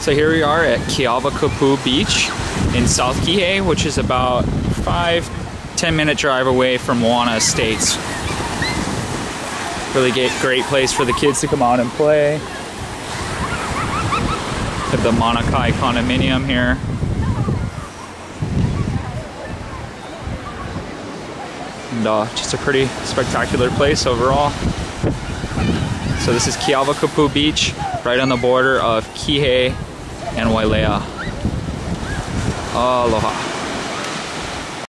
So here we are at Keawakapu Beach in South Kihei, which is about five, ten minute drive away from Moana Estates. Really great place for the kids to come out and play. Have the Mauna condominium here. And uh, just a pretty spectacular place overall. So this is Keawakapu Beach, right on the border of Kihei and Wailea. Aloha.